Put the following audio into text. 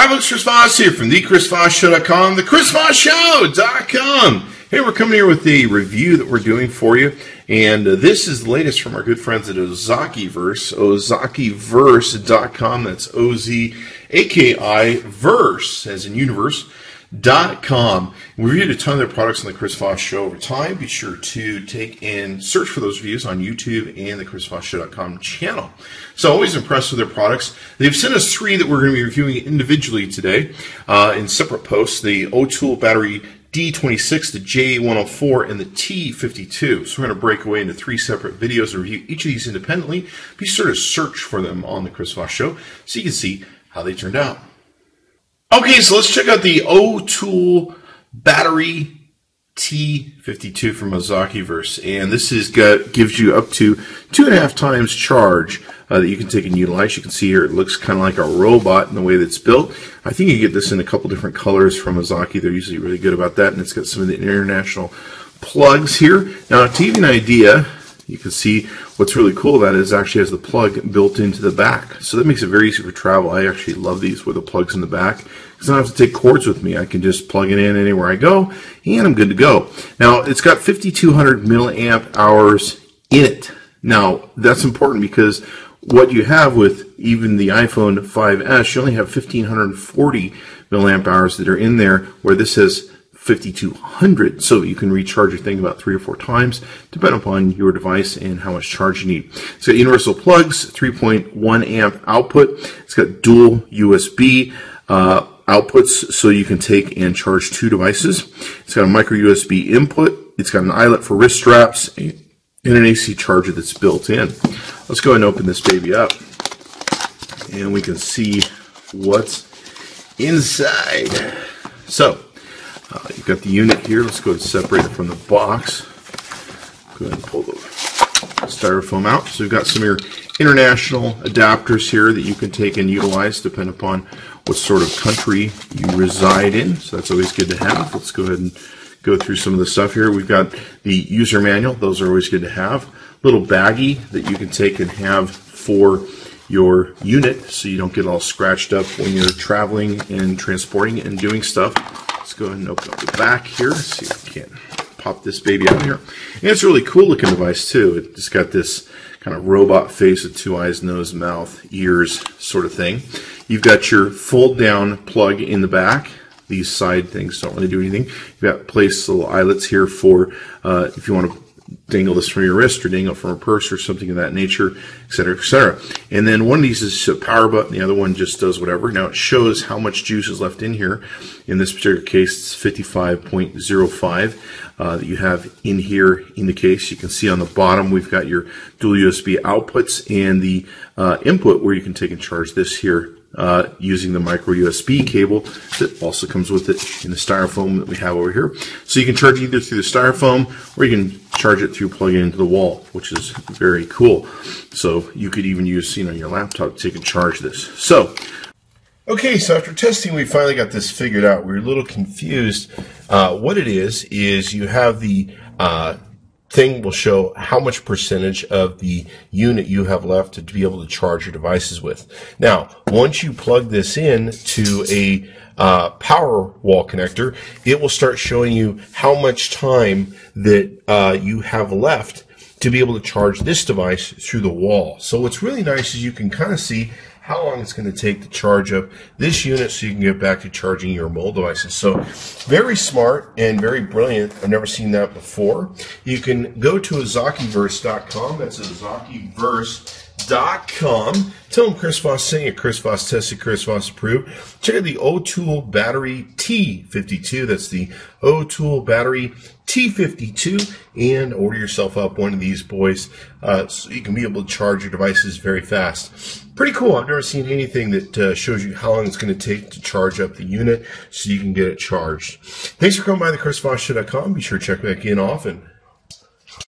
Hi, folks. Chris Voss here from thechrisvossshow.com, thechrisvossshow.com. Hey, we're coming here with the review that we're doing for you, and uh, this is the latest from our good friends at Ozakiverse, ozakiverse.com. That's O-Z-A-K-I, verse, as in universe. Dot com. We reviewed a ton of their products on the Chris Voss Show over time. Be sure to take and search for those reviews on YouTube and the ChrisVossShow.com channel. So always impressed with their products. They've sent us three that we're going to be reviewing individually today uh, in separate posts. The O!tool battery D26, the J104, and the T52. So we're going to break away into three separate videos and review each of these independently. Be sure to search for them on the Chris Voss Show so you can see how they turned out. Okay, so let's check out the O!tool battery T52 from Ozakiverse, and this is got gives you up to two and a half times charge uh, that you can take and utilize. You can see here it looks kind of like a robot in the way that it's built. I think you get this in a couple different colors from Ozaki. They're usually really good about that, and it's got some of the international plugs here. Now, to give you an idea, you can see what's really cool about it is actually has the plug built into the back. So that makes it very easy for travel. I actually love these with the plugs in the back because I don't have to take cords with me. I can just plug it in anywhere I go and I'm good to go. Now it's got 5200 milliamp hours in it. Now that's important because what you have with even the iPhone 5S, you only have 1540 milliamp hours that are in there where this has 5200 so you can recharge your thing about three or four times depending upon your device and how much charge you need. It's got universal plugs 3.1 amp output. It's got dual usb uh, outputs so you can take and charge two devices. It's got a micro usb input. It's got an eyelet for wrist straps and an ac charger that's built in. Let's go ahead and open this baby up and we can see what's inside. So uh, you've got the unit here. Let's go and separate it from the box. Go ahead and pull the styrofoam out. So we've got some of your international adapters here that you can take and utilize depending upon what sort of country you reside in. So that's always good to have. Let's go ahead and go through some of the stuff here. We've got the user manual. Those are always good to have. Little baggie that you can take and have for your unit so you don't get all scratched up when you're traveling and transporting and doing stuff. Go ahead and open up the back here. See if we can pop this baby out here. And it's a really cool looking device too. It's got this kind of robot face with two eyes, nose, mouth, ears sort of thing. You've got your fold down plug in the back. These side things don't really do anything. You've got place little eyelets here for uh, if you want to dangle this from your wrist or dangle from a purse or something of that nature, etc., etc. And then one of these is a power button, the other one just does whatever. Now it shows how much juice is left in here. In this particular case, it's 55.05 uh, that you have in here in the case. You can see on the bottom we've got your dual USB outputs and the uh, input where you can take and charge this here uh, using the micro USB cable that also comes with it in the styrofoam that we have over here. So you can charge either through the styrofoam or you can charge it through plugging into the wall, which is very cool. So you could even use you know your laptop to take charge this. So Okay, so after testing, we finally got this figured out. We were a little confused. Uh, what it is, is you have the uh, thing will show how much percentage of the unit you have left to be able to charge your devices with. Now, once you plug this in to a uh, power wall connector, it will start showing you how much time that uh, you have left to be able to charge this device through the wall. So what's really nice is you can kind of see how long it's going to take to charge up this unit so you can get back to charging your mobile devices. So very smart and very brilliant. I've never seen that before. You can go to Ozakiverse.com. That's Ozakiverse.com. Tell them Chris Voss saying it. Chris Voss tested, Chris Voss approved. Check out the O!tool Battery T52. That's the O!tool Battery T52 and order yourself up one of these boys uh, so you can be able to charge your devices very fast. Pretty cool. I've never seen anything that uh, shows you how long it's going to take to charge up the unit so you can get it charged. Thanks for coming by the ChrisVossShow.com. Be sure to check back in often.